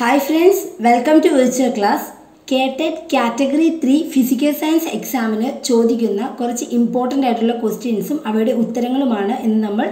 Hi friends welcome to virtual class KTET category three physical science എക്സാമിന് ചോദിക്കുന്ന കുറച്ച് important ആയിട്ടുള്ള ക്വസ്റ്റ്യൻസും അവയുടെ ഉത്തരങ്ങളുമാണ് ഇന്ന് നമ്മൾ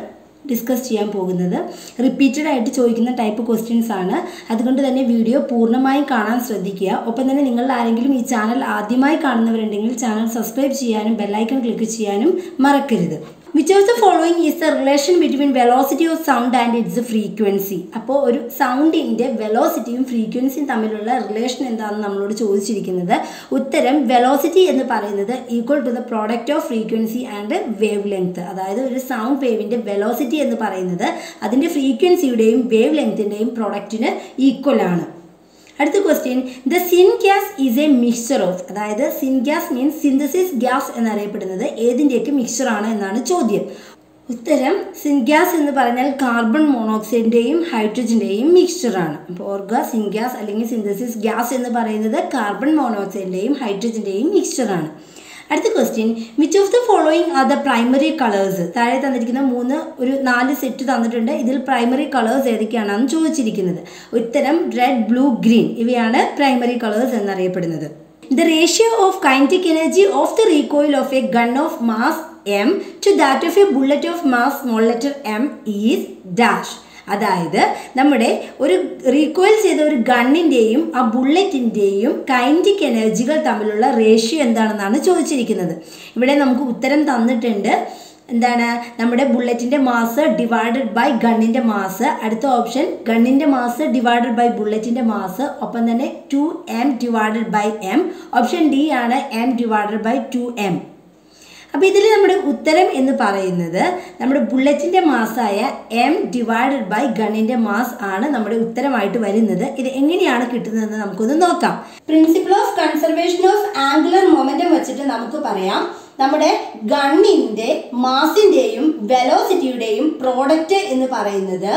ഡിസ്കസ് ചെയ്യാൻ പോകുന്നത്. റിപ്പീറ്റഡ് ആയിട്ട് ചോദിക്കുന്ന ടൈപ്പ് ക്വസ്റ്റ്യൻസ് ആണ്. അതുകൊണ്ട് തന്നെ വീഡിയോ പൂർണമായും കാണാൻ ശ്രദ്ധിക്കുക. ഒപ്പം തന്നെ നിങ്ങൾ ആരെങ്കിലും ഈ ചാനൽ ആദ്യമായി കാണുന്നവരുണ്ടെങ്കിൽ ചാനൽ സബ്സ്ക്രൈബ് ചെയ്യാനും ബെല്ലൈക്കൺ ക്ലിക്ക് ചെയ്യാനും മറക്കരുത്. Which of the following is the relation between velocity of sound and its frequency അപ്പോൾ ഒരു സൗണ്ടിന്റെ വെലോസിറ്റിയും ഫ്രീക്വൻസിയും തമ്മിലുള്ള റിലേഷൻ എന്താണെന്ന് നമ്മളോട് ചോദിച്ചിരിക്കുന്നത്. ഉത്തരം വെലോസിറ്റി എന്ന് പറയുന്നത് equal to the product of frequency and wave length അതായത് ഒരു സൗണ്ട് വേവിന്റെ വെലോസിറ്റി എന്ന് പറയുന്നത് അതിന്റെ ഫ്രീക്വൻസിയുടെയും വേവ് ലെങ്ത്തിന്റെയും പ്രോഡക്റ്റിന് ഈക്വൽ ആണ്. അടുത്ത question the syn gas is a mixture of അതായത് syn gas means synthesis gas എന്നറിയപ്പെടുന്നത് ഏതിന്റെയൊക്കെ മിക്സ്ചർ ആണ് എന്നാണ് ചോദ്യം. ഉത്തരം സിൻഗ്യാസ് എന്ന് പറഞ്ഞാൽ കാർബൺ മോണോക്സൈഡിന്റെയും ഹൈഡ്രജന്റെയും മിക്സ്ചറാണ് അപ്പോൾ ഓർഗ സിൻഗ്യാസ് അല്ലെങ്കിൽ സിന്തസിസ് ഗ്യാസ് എന്ന് പറയുന്നത് കാർബൺ മോണോക്സൈഡിന്റെയും ഹൈഡ്രജന്റെയും മിക്സ്ചറാണ് അടുത്ത question which of the following are the primary colours താഴെ തന്നിരിക്കുന്ന മൂന്ന് ഒരു നാല് സെറ്റ് തന്നിട്ടുണ്ട്. ഇതിൽ പ്രൈമറി കളേഴ്സ് ഏതൊക്കെയാണെന്ന് ചോദിച്ചിരിക്കുന്നത്. ഉത്തരം റെഡ് ബ്ലൂ ഗ്രീൻ ഇവയാണ് പ്രൈമറി കളേഴ്സ് എന്നറിയപ്പെടുന്നത്. The ratio of kinetic energy of the recoil of a gun of mass M to that of a bullet of mass small letter M is dash അതായത് നമ്മുടെ ഒരു recoil ചെയ്ത ഒരു ഗണ്ണിന്റെയും ആ ബുള്ളറ്റിന്റെയും kinetic എനർജികൾ തമ്മിലുള്ള ratio എന്താണെന്നാണ് ചോദിച്ചിരിക്കുന്നത്. ഇവിടെ നമുക്ക് ഉത്തരം തന്നിട്ടുണ്ട്. എന്താണ്? നമ്മുടെ ബുള്ളറ്റിന്റെ മാസ് ഡിവൈഡഡ് ബൈ ഗണ്ണിന്റെ മാസ് അടുത്ത ഓപ്ഷൻ ഗണ്ണിന്റെ മാസ് ഡിവൈഡഡ് ബൈ ബുള്ളറ്റിന്റെ മാസ് ഒപ്പം തന്നെ two M divided by M option D ആണ് M divided by two M അപ്പോൾ ഇതിൽ നമ്മുടെ ഉത്തരം എന്ന് പറയുന്നത് നമ്മുടെ ബുള്ളറ്റിന്റെ മാസായ എം ഡിവൈഡഡ് ബൈ ഗണ്ണിന്റെ മാസ് ആണ് നമ്മുടെ ഉത്തരമായിട്ട് വരുന്നത്. ഇത് എങ്ങനെയാണ് കിട്ടുന്നതെന്ന് നമുക്കൊന്ന് നോക്കാം. Principle of conservation of angular momentum വെച്ചിട്ട് നമുക്ക് പറയാം. നമ്മുടെ ഗണ്ണിന്റെ മാസിന്റെയും വെലോസിറ്റിയുടെയും പ്രോഡക്റ്റ് എന്ന് പറയുന്നത്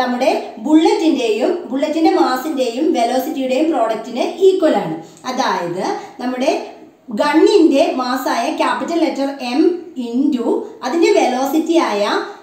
നമ്മുടെ ബുള്ളറ്റിന്റെയും ബുള്ളറ്റിന്റെ മാസിന്റെയും വെലോസിറ്റിയുടെയും പ്രോഡക്റ്റിന് ഈക്വൽ ആണ്. അതായത് നമ്മുടെ ഗണ്ണിന്റെ മാസായ ക്യാപിറ്റൽ ലെറ്റർ എം ഇന്റു അതിന്റെ വെലോസിറ്റി ആയ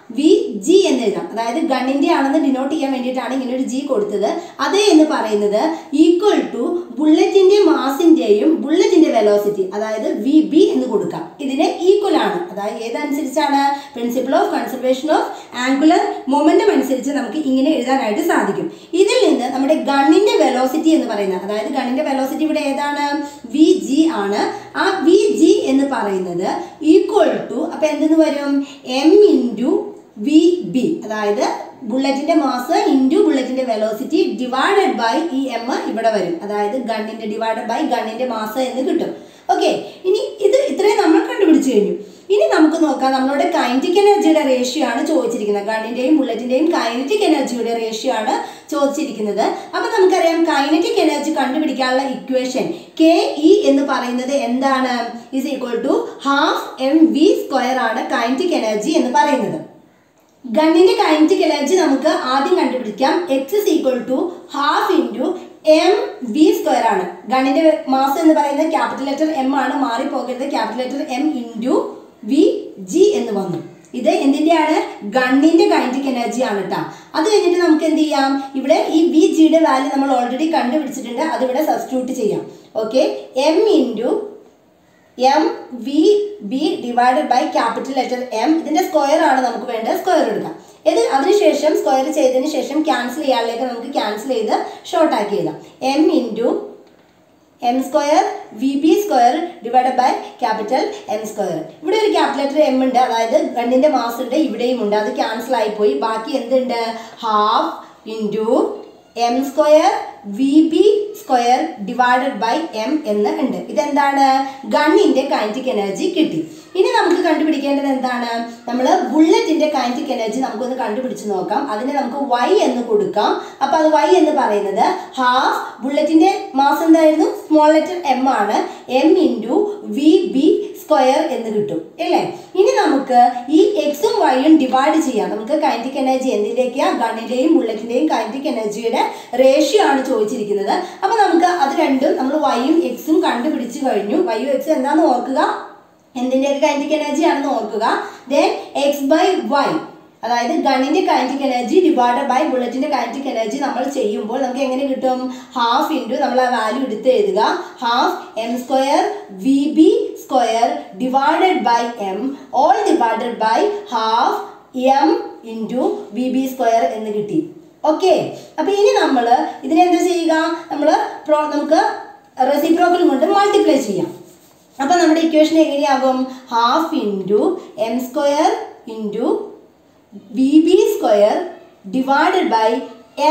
വി ജി എന്ന് എഴുതാം. അതായത് ഗണ്ണിന്റെ ആണെന്ന് ഡിനോട്ട് ചെയ്യാൻ വേണ്ടിയിട്ടാണ് ഇങ്ങനെ ഒരു ജി കൊടുത്തത്. അതേ എന്ന് പറയുന്നത് ഈക്വൽ ടു ബുള്ളറ്റിന്റെ മാസിന്റെയും ബുള്ളറ്റിന്റെ വെലോസിറ്റി അതായത് വി ബി എന്ന് കൊടുക്കാം. ഇതിന് ഈക്വൽ ആണ്. അതായത് ഏതനുസരിച്ചാണ്? Principle of conservation of angular momentum അനുസരിച്ച് നമുക്ക് ഇങ്ങനെ എഴുതാനായിട്ട് സാധിക്കും. ഇതിൽ നിന്ന് നമ്മുടെ ഗണ്ണിന്റെ വെലോസിറ്റി എന്ന് പറയുന്നത് അതായത് ഗണ്ണിന്റെ വെലോസിറ്റി ഇവിടെ ഏതാണ്? വി ജി ആണ്. ആ വി ജി എന്ന് പറയുന്നത് ഈക്വൽ ടു അപ്പോൾ എന്തെന്ന് വരും? എം ഇന്റു വി ബി അതായത് ബുള്ളറ്റിന്റെ മാസ് ഇന്റു ബുള്ളറ്റിന്റെ വെലോസിറ്റി ഡിവൈഡഡ് ബൈ ഈ എം ഇവിടെ വരും. അതായത് ഗണ്ണിന്റെ ഡിവൈഡഡ് ബൈ ഗണ്ണിന്റെ മാസ് എന്ന് കിട്ടും. ഓക്കെ ഇനി ഇത് ഇത്രയും നമ്മൾ കണ്ടുപിടിച്ചു കഴിഞ്ഞു. ഇനി നമുക്ക് നോക്കാം നമ്മളുടെ കൈനറ്റിക് എനർജിയുടെ റേഷ്യോ ആണ് ചോദിച്ചിരിക്കുന്നത്. ഗണ്ണിന്റെയും ബുള്ളറ്റിന്റെയും കൈനറ്റിക് എനർജിയുടെ റേഷ്യോ ആണ് ചോദിച്ചിരിക്കുന്നത്. അപ്പൊ നമുക്കറിയാം കൈനറ്റിക് എനർജി കണ്ടുപിടിക്കാനുള്ള ഇക്വേഷൻ കെ ഇ എന്ന് പറയുന്നത് എന്താണ്? Is equal to half M V square ആണ് കൈനറ്റിക് എനർജി എന്ന് പറയുന്നത്. ഗണ്ണിന്റെ കൈനറ്റിക് എനർജി നമുക്ക് ആദ്യം കണ്ടുപിടിക്കാം. X is equal to half into M V square ആണ്. ഗണ്ണിന്റെ മാസ് എന്ന് പറയുന്നത് ക്യാപിറ്റൽ ലെറ്റർ എം ആണ്. മാറിപ്പോകരുത്. Capital letter M into V G എന്ന് വന്നു. ഇത് എന്തിന്റെയാണ്? ഗണ്ണിന്റെ കൈനറ്റിക് എനർജി ആണ് കേട്ടോ അത് കഴിഞ്ഞിട്ട് നമുക്ക് എന്ത് ചെയ്യാം? ഇവിടെ ഈ വി ജിയുടെ വാല്യൂ നമ്മൾ ഓൾറെഡി കണ്ടുപിടിച്ചിട്ടുണ്ട്. അതിവിടെ സബ്സ്റ്റിറ്റ്യൂട്ട് ചെയ്യാം. Okay M into M V B divided by capital letter M ഇതിന്റെ സ്ക്വയർ ആണ് നമുക്ക് വേണ്ടത് സ്ക്വയർ എടുക്കാം. ഇത് അതിനുശേഷം സ്ക്വയർ ചെയ്തതിന് ശേഷം ക്യാൻസൽ ചെയ്യാനിലേക്ക് നമുക്ക് ക്യാൻസൽ ചെയ്ത് ഷോർട്ടാക്കി എഴുതാം. M into M square V B square divided by capital M square ഇവിടെ ഒരു ക്യാപിറ്റൽ ലെറ്റർ എം ഉണ്ട്. അതായത് ഗണ്ണിന്റെ മാസ് ഉണ്ട് ഇവിടെയും ഉണ്ട്. അത് ക്യാൻസൽ ആയിപ്പോയി ബാക്കി എന്തുണ്ട്? Half into M square V B square divided by M എന്ന് ഉണ്ട്. ഇതെന്താണ്? ഗണ്ണിന്റെ കൈനറ്റിക് എനർജി കിട്ടി. ഇനി നമുക്ക് കണ്ടുപിടിക്കേണ്ടത് എന്താണ്? നമ്മൾ ബുള്ളറ്റിന്റെ കൈനറ്റിക് എനർജി നമുക്കൊന്ന് കണ്ടുപിടിച്ച് നോക്കാം. അതിന് നമുക്ക് വൈ എന്ന് കൊടുക്കാം. അപ്പോൾ അത് വൈ എന്ന് പറയുന്നത് ഹാഫ് ബുള്ളറ്റിന്റെ മാസ് എന്തായിരുന്നു? സ്മോൾ ലെറ്റർ എം ആണ്. M into V B square എന്ന് കിട്ടും അല്ലേ ഇനി നമുക്ക് ഈ എക്സും വൈയും ഡിവൈഡ് ചെയ്യാം. നമുക്ക് കൈനറ്റിക് എനർജി എന്തിന്റെയൊക്കെയാ ഗണ്ണിന്റെയും ബുള്ളറ്റിന്റെയും കൈനറ്റിക് എനർജിയുടെ റേഷ്യോ ആണ് ചോദിച്ചിരിക്കുന്നത്. അപ്പോൾ നമുക്ക് അത് രണ്ടും നമ്മൾ വൈയും എക്സും കണ്ടുപിടിച്ച് കഴിഞ്ഞു. വൈയും എക്സും എന്താണെന്ന് ഓർക്കുക? എന്തിന്റെയൊക്കെ കൈനറ്റിക് എനർജി ആണെന്ന് ഓർക്കുക? ദെൻ എക്സ് ബൈ വൈ അതായത് ഗണ്ണിന്റെ കൈനറ്റിക് എനർജി ഡിവൈഡഡ് ബൈ ബുള്ളറ്റിന്റെ കൈനറ്റിക് എനർജി നമ്മൾ ചെയ്യുമ്പോൾ നമുക്ക് എങ്ങനെ കിട്ടും? ഹാഫ് ഇന്റു നമ്മൾ ആ വാല്യൂ എടുത്ത് എഴുതുക. Half M square V B square divided by m all divided by half m into vb square എന്ന് കിട്ടി. ഓക്കെ അപ്പൊ ഇനി നമ്മൾ ഇതിനെ എന്താ ചെയ്യുക? നമ്മൾ നമുക്ക് റെസിപ്രോക്കൽ കൊണ്ട് മൾട്ടിപ്ലൈ ചെയ്യാം. അപ്പൊ നമ്മുടെ equation എങ്ങനെയാകും? Half into M square into B B square divided by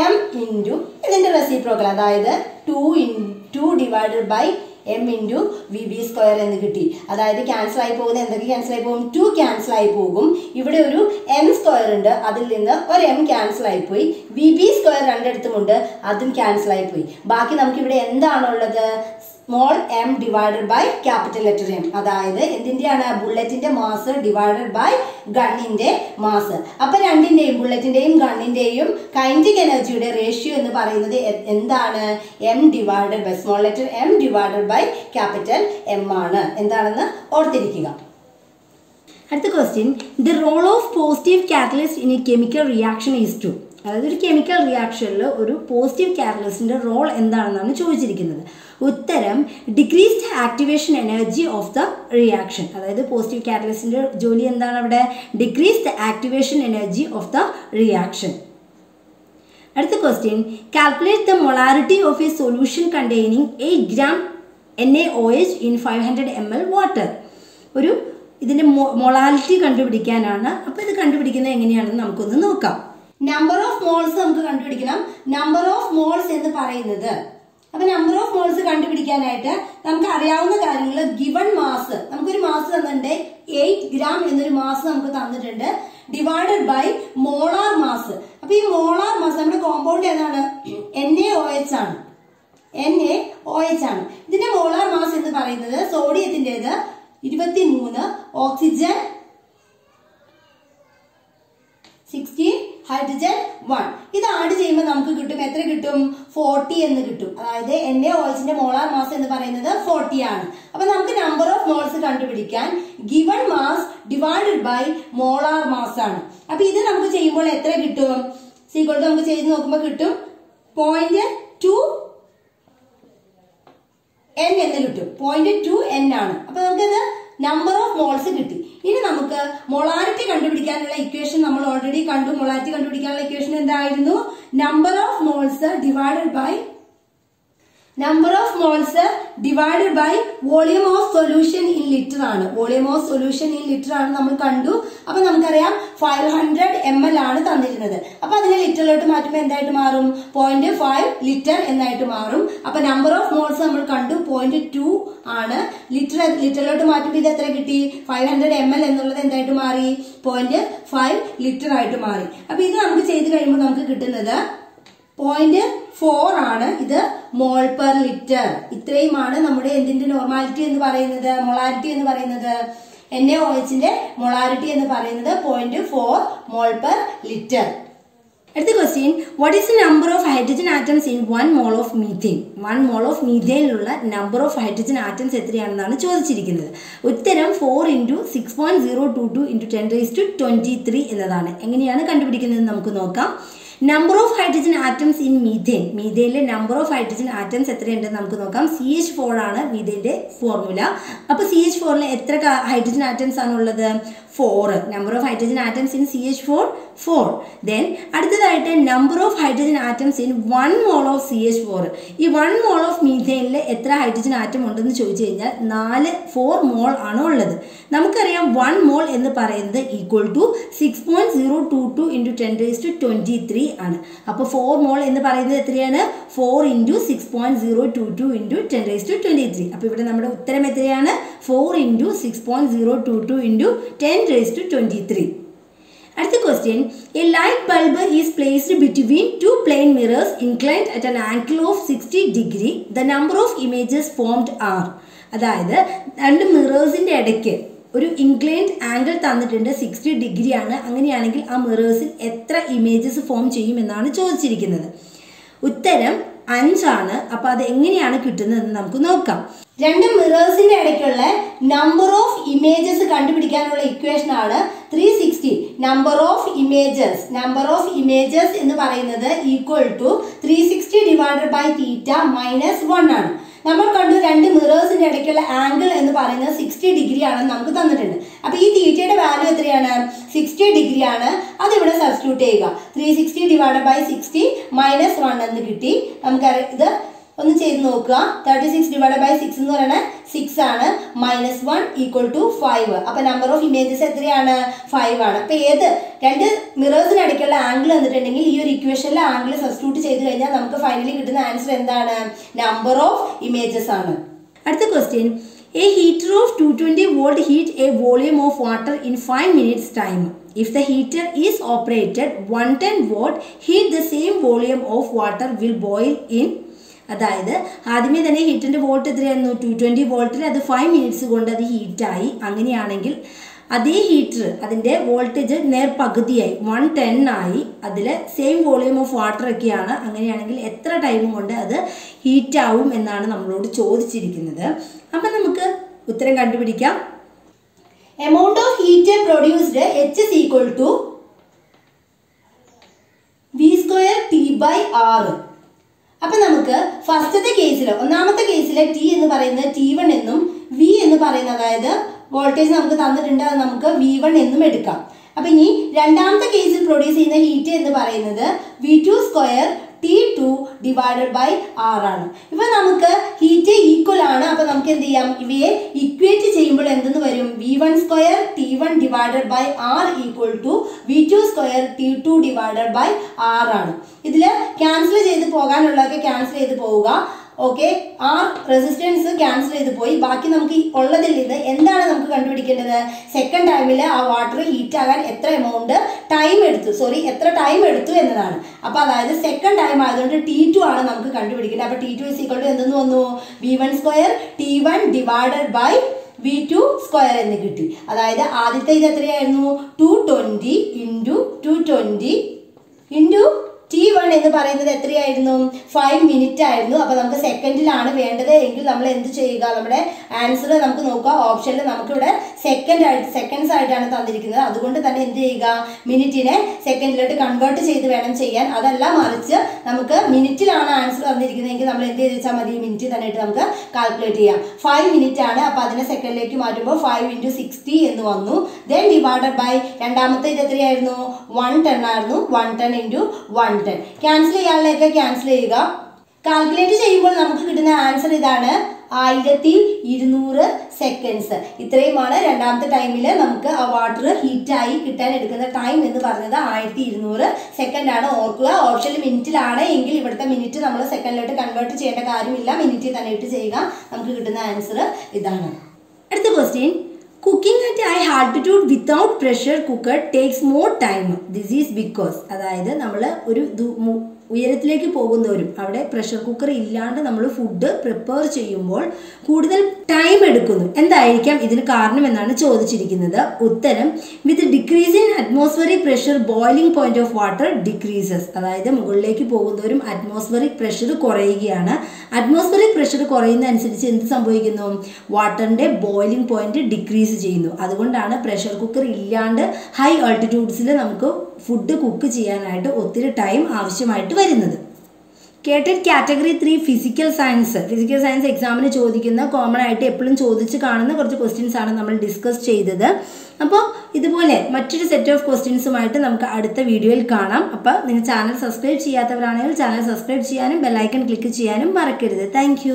M into ഇതിന്റെ റെസിപ്രോക്കൽ അതായത് two in two divided by M into V B square എന്ന് കിട്ടി. അതായത് ക്യാൻസൽ ആയി പോകുന്ന എന്തൊക്കെ ക്യാൻസൽ ആയി പോകും? ടു ക്യാൻസൽ ആയി പോകും. ഇവിടെ ഒരു എം സ്ക്വയർ ഉണ്ട്. അതിൽ നിന്ന് ഒരു എം ക്യാൻസൽ ആയി പോയി. വി ബി സ്ക്വയർ രണ്ടിടത്തുമുണ്ട് അതും ക്യാൻസൽ ആയി പോയി. ബാക്കി നമുക്കിവിടെ എന്താണുള്ളത്? Small M divided by capital letter M അതായത് എന്തിന്റെയാണ് ബുള്ളറ്റിന്റെ മാസ് ഡിവൈഡഡ് ബൈ ഗണ്ണിന്റെ മാസ് അപ്പോൾ രണ്ടിന്റെയും ബുള്ളറ്റിന്റെയും ഗണ്ണിന്റെയും കൈന്റിക് എനർജിയുടെ റേഷ്യോ എന്ന് പറയുന്നത് എന്താണ്? M divided by small letter M divided by capital M ആണ്. എന്താണെന്ന് ഓർത്തിരിക്കുക. അടുത്ത question the role of positive catalyst in a chemical reaction is to അതായത് ഒരു കെമിക്കൽ റിയാക്ഷനിൽ ഒരു പോസിറ്റീവ് കാറ്റലിസ്റ്റിന്റെ റോൾ എന്താണെന്നാണ് ചോദിച്ചിരിക്കുന്നത്. ഉത്തരം decreased activation energy of the reaction അതായത് പോസിറ്റീവ് കാറ്റലിസ്റ്റിന്റെ ജോലി എന്താണ് അവിടെ? Decreased activation energy of the reaction അടുത്ത question calculate the molarity of a solution containing eight gram N A O H in five hundred M L water ഒരു ഇതിന്റെ molality കണ്ടുപിടിക്കാനാണ്. അപ്പോൾ ഇത് കണ്ടുപിടിക്കുന്നത് എങ്ങനെയാണെന്ന് നമുക്കൊന്ന് നോക്കാം. നമ്പർ ഓഫ് മോൾസ് നമുക്ക് കണ്ടുപിടിക്കണം. നമ്പർ ഓഫ് മോൾസ് എന്ന് പറയുന്നത് അപ്പൊ നമ്പർ ഓഫ് മോൾസ് കണ്ടുപിടിക്കാനായിട്ട് നമുക്ക് അറിയാവുന്ന കാര്യങ്ങൾ ഗിവൺ മാസ് നമുക്കൊരു മാസ് തന്നിട്ടുണ്ട് എയ്റ്റ് ഗ്രാം എന്നൊരു മാസ് നമുക്ക് തന്നിട്ടുണ്ട്. ഡിവൈഡഡ് ബൈ മോളാർ മാസ് അപ്പൊ ഈ മോളാർ മാസ് നമ്മുടെ കോമ്പൗണ്ട് ഏതാണ്? എൻ എ ഒ എച്ച് ആണ്. എൻ എ ഒ എച്ച് ആണ്. ഇതിന്റെ മോളാർ മാസ് എന്ന് പറയുന്നത് സോഡിയത്തിന്റേത് ഇരുപത്തി മൂന്ന് ഓക്സിജൻ സിക്സ്റ്റീൻ ഹൈഡ്രജൻ വൺ ഇത് ആഡ് ചെയ്യുമ്പോൾ നമുക്ക് കിട്ടും എത്ര കിട്ടും. ഫോർട്ടി എന്ന് കിട്ടും. അതായത് എന്റെ ഓയിൽസിന്റെ മോളാർ മാസ് എന്ന് പറയുന്നത് ഫോർട്ടി ആണ്. അപ്പൊ നമുക്ക് നമ്പർ ഓഫ് മോൾസ് കണ്ടുപിടിക്കാൻ given mass divided by molar mass ആണ്. അപ്പൊ ഇത് നമുക്ക് ചെയ്യുമ്പോൾ എത്ര കിട്ടും? സീക്വൾ നമുക്ക് ചെയ്ത് നോക്കുമ്പോൾ കിട്ടും പോയിന്റ് ടു എൻ എന്ന് കിട്ടും. പോയിന്റ് ടു എൻ ആണ്. അപ്പൊ നമുക്കിത് നമ്പർ ഓഫ് മോൾസ് കിട്ടി. ഇനി നമുക്ക് മൊളാരിറ്റി കണ്ടുപിടിക്കാനുള്ള ഇക്വേഷൻ നമ്മൾ ഓൾറെഡി കണ്ടു. മൊളാരിറ്റി കണ്ടുപിടിക്കാനുള്ള ഇക്വേഷൻ എന്തായിരുന്നു? number of moles divided by? Number of moles divided by volume of solution in litre ആണ്. Volume of solution in litre ആണ് നമ്മൾ കണ്ടു. അപ്പൊ നമുക്കറിയാം ഫൈവ് ഹൺഡ്രഡ് എം എൽ ആണ് തന്നിരുന്നത്. അപ്പൊ അതിനെ ലിറ്ററിലോട്ട് മാറ്റുമ്പോൾ എന്തായിട്ട് മാറും? പോയിന്റ് ഫൈവ് ലിറ്റർ എന്നായിട്ട് മാറും. അപ്പൊ നമ്പർ ഓഫ് മോൾസ് നമ്മൾ കണ്ടു. പോയിന്റ് ടു ആണ്. ലിറ്റർ ലിറ്ററിലോട്ട് മാറ്റുമ്പോൾ ഇത് എത്ര കിട്ടി? ഫൈവ് ഹൺഡ്രഡ് എം എൽ എന്നുള്ളത് എന്തായിട്ട് മാറി? പോയിന്റ് ഫൈവ് ലിറ്റർ ആയിട്ട് മാറി. അപ്പൊ ഇത് നമുക്ക് ചെയ്ത് കഴിയുമ്പോൾ നമുക്ക് കിട്ടുന്നത് പോയിന്റ് ഫോർ ആണ് ഇത് മോൾ പെർ ലിറ്റർ ഇത്രയുമാണ് നമ്മുടെ എന്തിന്റെ നോർമാലിറ്റി എന്ന് പറയുന്നത്? മൊളാരിറ്റി എന്ന് പറയുന്നത്? എൻ എ ഒ എച്ചിന്റെ മൊളാരിറ്റി എന്ന് പറയുന്നത് point four mole per litre അടുത്ത question what is the number of hydrogen atoms in one mole of methane one mole of മീഥേനിലുള്ള number of hydrogen atoms എത്രയാണെന്നാണ് ചോദിച്ചിരിക്കുന്നത്. ഉത്തരം four into six point zero two two into ten raise to twenty three എന്നതാണ്. എങ്ങനെയാണ് കണ്ടുപിടിക്കുന്നത്? നമുക്ക് നോക്കാം. Number of hydrogen atoms in methane മീഥേനിലെ number of hydrogen atoms എത്രയുണ്ടെന്ന് നമുക്ക് നോക്കാം. സി എച്ച് ഫോർ ആണ് മീഥെയിന്റെ ഫോർമുല അപ്പോൾ സി എച്ച് ഫോറിൽ എത്ര ഹൈഡ്രജൻ ആറ്റംസ് ആണുള്ളത് four number of hydrogen atoms in C H four four then അടുത്തതായിട്ട് number of hydrogen atoms in one mole of C H four ഈ വൺ മോൾ ഓഫ് മീഥൈനിൽ എത്ര ഹൈഡ്രജൻ ആറ്റം ഉണ്ടെന്ന് ചോദിച്ചു കഴിഞ്ഞാൽ നാല് ഫോർ മോൾ ആണ് ഉള്ളത്. നമുക്കറിയാം വൺ മോൾ എന്ന് പറയുന്നത് equal to six point zero two two into ten raise to twenty three ആണ്. അപ്പോൾ ഫോർ മോൾ എന്ന് പറയുന്നത് എത്രയാണ്? Four into six point zero two two into ten raise to twenty three അപ്പോൾ ഇവിടെ നമ്മുടെ ഉത്തരം എത്രയാണ്? Four into six point zero two two into ten raise to twenty three അടുത്ത question a light bulb is placed between two plane mirrors inclined at an angle of sixty degree the number of images formed are അതായത് രണ്ട് മിറേഴ്സിന്റെ ഇടയ്ക്ക് ഒരു inclined angle തന്നിട്ടുണ്ട് sixty degree ആണ്. അങ്ങനെയാണെങ്കിൽ ആ മിറേഴ്സിൽ എത്ര ഇമേജസ് ഫോം ചെയ്യുമെന്നാണ് ചോദിച്ചിരിക്കുന്നത്. ഉത്തരം അഞ്ചാണ് അപ്പോൾ അത് എങ്ങനെയാണ് കിട്ടുന്നതെന്ന് നമുക്ക് നോക്കാം. രണ്ട് മിറേഴ്സിന്റെ ഇടയ്ക്കുള്ള നമ്പർ ഓഫ് ഇമേജസ് കണ്ടുപിടിക്കാനുള്ള ഇക്വേഷൻ ആണ് three sixty number of images number of images എന്ന് പറയുന്നത് equal to three sixty divided by theta minus one ആണ്. നമ്മൾ കണ്ടു രണ്ട് മിറേഴ്സിന്റെ ഇടയ്ക്കുള്ള ആംഗിൾ എന്ന് പറയുന്നത് സിക്സ്റ്റി ഡിഗ്രി ആണെന്ന് നമുക്ക് തന്നിട്ടുണ്ട്. അപ്പോൾ ഈ തീറ്റയുടെ വാല്യൂ എത്രയാണ്? സിക്സ്റ്റി ഡിഗ്രി ആണ്. അത് ഇവിടെ സബ്സ്റ്റിറ്റ്യൂട്ട് ചെയ്യുക. Three sixty divide by sixty minus one എന്ന് കിട്ടി. നമുക്കറിയാം ഇത് ഒന്ന് ചെയ്ത് നോക്കുക. Thirty six divide by six എന്ന് പറയുന്നത് സിക്സ് ആണ്. Minus one equal to five അപ്പൊ നമ്പർ ഓഫ് ഇമേജസ് എത്രയാണ്? ഫൈവ് ആണ്. അപ്പൊ ഏത്? രണ്ട് മിറേഴ്സിനടയ്ക്കുള്ള ആംഗിൾ വന്നിട്ടുണ്ടെങ്കിൽ ഈ ഒരു ഇക്വേഷനിലെ ആംഗിൾ സബ്സ്റ്റിറ്റ്യൂട്ട് ചെയ്ത് കഴിഞ്ഞാൽ നമുക്ക് ഫൈനലി കിട്ടുന്ന ആൻസർ എന്താണ്? നമ്പർ ഓഫ് ഇമേജസ് ആണ്. അടുത്ത question a heater of two twenty volt heat a volume of water in five minutes time if the heater is operated one ten volt heat the same volume of water will boil in അതായത് ആദ്യമേ തന്നെ ഹീറ്റിന്റെ volt എത്രയായിരുന്നു two twenty വോൾട്ടിൽ അത് five minutes കൊണ്ട് അത് ഹീറ്റായി അങ്ങനെയാണെങ്കിൽ അതേ ഹീറ്റർ അതിന്റെ വോൾട്ടേജ് നേർ പകുതിയായി. വൺ ടെൻ ആയി. അതിൽ സെയിം വോളിയൂം ഓഫ് വാട്ടർ ഒക്കെയാണ്. അങ്ങനെയാണെങ്കിൽ എത്ര ടൈം കൊണ്ട് അത് ഹീറ്റാവും എന്നാണ് നമ്മളോട് ചോദിച്ചിരിക്കുന്നത്. അപ്പം നമുക്ക് ഉത്തരം കണ്ടുപിടിക്കാം. Amount of heat produced H equal to V square T by R അപ്പൊ നമുക്ക് ഫസ്റ്റത്തെ കേസിൽ ഒന്നാമത്തെ കേസിലെ ടി എന്ന് പറയുന്നത് ടി വൺ എന്നും വി എന്ന് പറയുന്ന അതായത് വോൾട്ടേജ് നമുക്ക് തന്നിട്ടുണ്ട് അത് നമുക്ക് വി വൺ എന്നും എടുക്കാം. അപ്പൊ ഇനി രണ്ടാമത്തെ കേസിൽ പ്രൊഡ്യൂസ് ചെയ്യുന്ന ഹീറ്റ് എന്ന് പറയുന്നത് V two square T two divided by R ആണ്. ഇപ്പൊ നമുക്ക് ഹീറ്റ് ഈക്വൽ ആണ്. അപ്പൊ നമുക്ക് എന്ത് ചെയ്യാം? ഇവയെ ഇക്വേറ്റ് ചെയ്യുമ്പോൾ എന്തെന്ന് വരും? V one square T one divided by R equal to V two square T two divided by R ആണ്. ഇതിൽ ക്യാൻസൽ ചെയ്ത് പോകാനുള്ളതൊക്കെ ക്യാൻസൽ ചെയ്ത് പോവുക. ഓക്കെ ആ റെസിസ്റ്റൻസ് ക്യാൻസൽ ചെയ്ത് പോയി. ബാക്കി നമുക്ക് ഉള്ളതിൽ നിന്ന് എന്താണ് നമുക്ക് കണ്ടുപിടിക്കേണ്ടത്? സെക്കൻഡ് ടൈമിൽ ആ വാട്ടർ ഹീറ്റ് ആകാൻ എത്ര എമൗണ്ട് ടൈം എടുത്തു. സോറി എത്ര ടൈം എടുത്തു എന്നതാണ്. അപ്പോൾ അതായത് സെക്കൻഡ് ടൈം ആയതുകൊണ്ട് ടി ടു ആണ് നമുക്ക് കണ്ടുപിടിക്കേണ്ടത്. അപ്പോൾ T two is equal to എന്തെന്ന് വന്നു? V one square T one divided by V two square എന്ന് കിട്ടി. അതായത് ആദ്യത്തെ ഇത് എത്രയായിരുന്നു? Two twenty into two twenty into T one എന്ന് പറയുന്നത് എത്രയായിരുന്നു? ഫൈവ് മിനിറ്റ് ആയിരുന്നു. അപ്പോൾ നമുക്ക് സെക്കൻഡിലാണ് വേണ്ടത്. എങ്കിൽ നമ്മൾ എന്ത് ചെയ്യുക? നമ്മുടെ ആൻസർ നമുക്ക് നോക്കുക. ഓപ്ഷനിൽ നമുക്കിവിടെ സെക്കൻഡ് ആയിട്ട് സെക്കൻഡ്സ് ആയിട്ടാണ് തന്നിരിക്കുന്നത്. അതുകൊണ്ട് തന്നെ എന്ത് ചെയ്യുക? മിനിറ്റിനെ സെക്കൻഡിലോട്ട് കൺവേർട്ട് ചെയ്ത് വേണം ചെയ്യാൻ. അതല്ല മറിച്ച് നമുക്ക് മിനിറ്റിലാണ് ആൻസർ തന്നിരിക്കുന്നതെങ്കിൽ നമ്മൾ എന്ത് ചെയ്ത് വെച്ചാൽ മതി? മിനിറ്റ് തന്നെയായിട്ട് നമുക്ക് കാൽക്കുലേറ്റ് ചെയ്യാം. ഫൈവ് മിനിറ്റ് ആണ്. അപ്പോൾ അതിനെ സെക്കൻഡിലേക്ക് മാറ്റുമ്പോൾ ഫൈവ് ഇന്റു സിക്സ്റ്റി എന്ന് വന്നു. ദെൻ ഡിവൈഡഡ് ബൈ രണ്ടാമത്തെ ഇത് എത്രയായിരുന്നു? വൺ ടെൻ ആയിരുന്നു. One ten into one ten cancel ചെയ്യാനുള്ളതൊക്കെ cancel ചെയ്യുക. കാൽക്കുലേറ്റ് ചെയ്യുമ്പോൾ നമുക്ക് കിട്ടുന്ന ആൻസർ ഇതാണ് ആയിരത്തി ഇരുന്നൂറ് സെക്കൻഡ്സ് ഇത്രയുമാണ് രണ്ടാമത്തെ ടൈമിൽ നമുക്ക് ആ വാട്ടർ ഹീറ്റായി കിട്ടാൻ എടുക്കുന്ന ടൈം എന്ന് പറഞ്ഞത് ആയിരത്തി ഇരുന്നൂറ് സെക്കൻഡാണ് ഓർക്കുക ഓപ്ഷൻ മിനിറ്റിലാണ് എങ്കിൽ ഇവിടുത്തെ മിനിറ്റ് നമ്മൾ സെക്കൻഡിലോട്ട് കൺവേർട്ട് ചെയ്യേണ്ട കാര്യമില്ല. മിനിറ്റിൽ തന്നെ ഇട്ട് ചെയ്യുക. നമുക്ക് കിട്ടുന്ന ആൻസർ ഇതാണ്. അടുത്ത question cooking at high altitude without pressure cooker takes more time this is because അതായത് നമ്മൾ ഒരു ഉയരത്തിലേക്ക് പോകുന്നവരും അവിടെ പ്രഷർ കുക്കർ ഇല്ലാണ്ട് നമ്മൾ ഫുഡ് പ്രിപ്പയർ ചെയ്യുമ്പോൾ കൂടുതൽ ടൈം എടുക്കുന്നു. എന്തായിരിക്കാം ഇതിന് കാരണം എന്നാണ് ചോദിച്ചിരിക്കുന്നത്. ഉത്തരം with decrease in pressure boiling point of water decreases അതായത് മുകളിലേക്ക് പോകുന്നവരും അറ്റ്മോസ്ഫറിക് പ്രഷർ കുറയുകയാണ്. അറ്റ്മോസ്ഫറിക് പ്രഷർ കുറയുന്ന അനുസരിച്ച് എന്ത് സംഭവിക്കുന്നു? വാട്ടറിന്റെ ബോയിലിംഗ് പോയിന്റ് ഡിക്രീസ് ചെയ്യുന്നു. അതുകൊണ്ടാണ് പ്രഷർ കുക്കർ ഇല്ലാണ്ട് ഹൈ ആൾട്ടിറ്റ്യൂഡ്സിൽ നമുക്ക് ഫുഡ് കുക്ക് ചെയ്യാനായിട്ട് ഒത്തിരി ടൈം ആവശ്യമായിട്ട് വരുന്നത്. KTET category three physical science physical science എക്സാമിന് ചോദിക്കുന്ന കോമൺ ആയിട്ട് എപ്പോഴും ചോദിച്ച് കാണുന്ന കുറച്ച് ക്വസ്റ്റ്യൻസ് ആണ് നമ്മൾ ഡിസ്കസ് ചെയ്തത്. അപ്പോൾ ഇതുപോലെ മറ്റൊരു സെറ്റ് ഓഫ് ക്വസ്റ്റ്യൻസുമായിട്ട് നമുക്ക് അടുത്ത വീഡിയോയിൽ കാണാം. അപ്പോൾ നിങ്ങൾ ചാനൽ സബ്സ്ക്രൈബ് ചെയ്യാത്തവരാണെങ്കിൽ ചാനൽ സബ്സ്ക്രൈബ് ചെയ്യാനും ബെല്ലൈക്കൺ ക്ലിക്ക് ചെയ്യാനും മറക്കരുത്. താങ്ക്